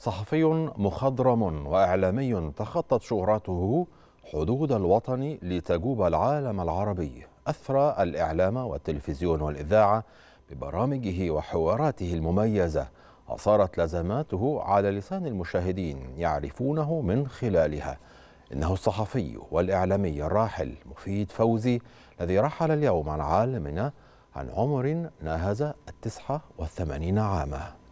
صحفي مخضرم وإعلامي تخطت شهرته حدود الوطن لتجوب العالم العربي أثرى الإعلام والتلفزيون والإذاعة ببرامجه وحواراته المميزة. أثارت لزماته على لسان المشاهدين يعرفونه من خلالها. إنه الصحفي والإعلامي الراحل مفيد فوزي الذي رحل اليوم عن عالمنا عن عمر ناهز التسعة والثمانين عاماً.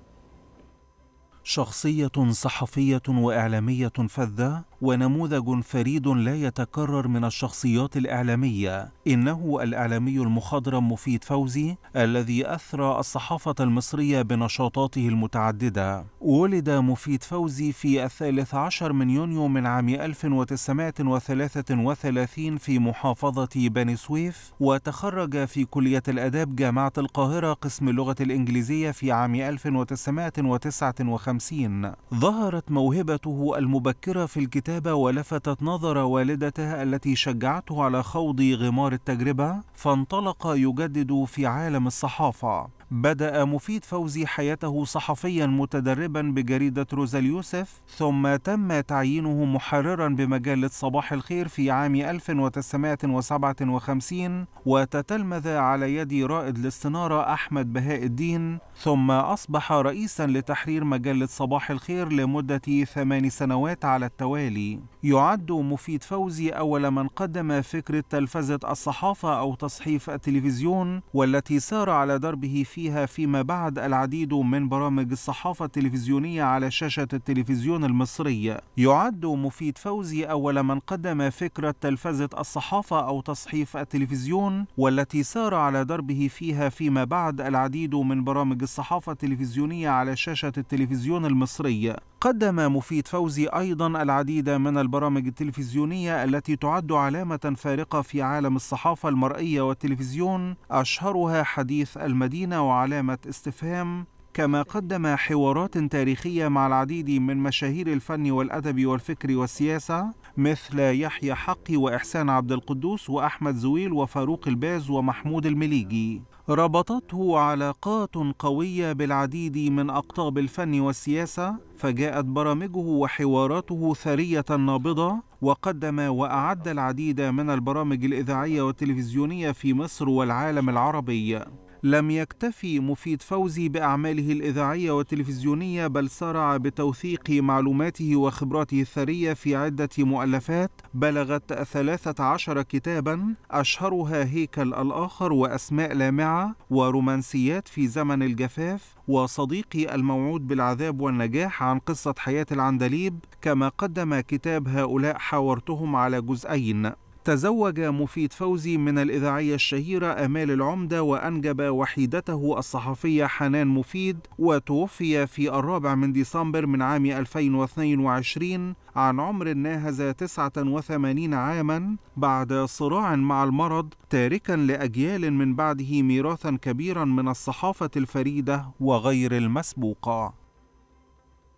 شخصية صحفية وإعلامية فذة؟ ونموذج فريد لا يتكرر من الشخصيات الإعلامية. إنه الإعلامي المخضرم مفيد فوزي الذي أثرى الصحافة المصرية بنشاطاته المتعددة. ولد مفيد فوزي في الثالث عشر من يونيو من عام 1933 في محافظة بني سويف وتخرج في كلية الأداب جامعة القاهرة قسم اللغة الإنجليزية في عام 1959 1950 ظهرت موهبته المبكرة في الكتابة ولفتت نظر والدته التي شجعته على خوض غمار التجربة فانطلق يجدد في عالم الصحافة. بدأ مفيد فوزي حياته صحفيا متدربا بجريدة روزا اليوسف ثم تم تعيينه محررا بمجلة صباح الخير في عام 1957 وتتلمذ على يد رائد الاستنارة أحمد بهاء الدين ثم أصبح رئيسا لتحرير مجلة صباح الخير لمدة ثمان سنوات على التوالي. يعد مفيد فوزي أول من قدم فكرة تلفزة الصحافة أو تصحيف التلفزيون والتي سار على دربه فيها فيما بعد العديد من برامج الصحافة التلفزيونية على شاشة التلفزيون المصري. يعد مفيد فوزي أول من قدم فكرة تلفزة الصحافة أو تصحيف التلفزيون والتي سار على دربه فيها فيما بعد العديد من برامج الصحافة التلفزيونية على شاشة التلفزيون المصري. قدم مفيد فوزي أيضا العديد من البرامج التلفزيونية التي تعد علامة فارقة في عالم الصحافة المرئية والتلفزيون أشهرها حديث المدينة وعلامة استفهام. كما قدم حوارات تاريخية مع العديد من مشاهير الفن والأدب والفكر والسياسة مثل يحيى حقي وإحسان عبد القدوس وأحمد زويل وفاروق الباز ومحمود المليجي. ربطته علاقات قوية بالعديد من أقطاب الفن والسياسة فجاءت برامجه وحواراته ثرية نابضة وقدم وأعد العديد من البرامج الإذاعية والتلفزيونية في مصر والعالم العربي. لم يكتفي مفيد فوزي بأعماله الإذاعية والتلفزيونية بل سارع بتوثيق معلوماته وخبراته الثرية في عدة مؤلفات. بلغت ثلاثة عشر كتابا أشهرها هيكل الآخر وأسماء لامعة ورومانسيات في زمن الجفاف. وصديقي الموعود بالعذاب والنجاح عن قصة حياة العندليب كما قدم كتاب هؤلاء حاورتهم على جزئين. تزوج مفيد فوزي من الإذاعية الشهيرة أمال العمدة وأنجب وحيدته الصحفية حنان مفيد وتوفي في الرابع من ديسمبر من عام 2022 عن عمر ناهز 89 عاما بعد صراع مع المرض تاركا لأجيال من بعده ميراثا كبيرا من الصحافة الفريدة وغير المسبوقة.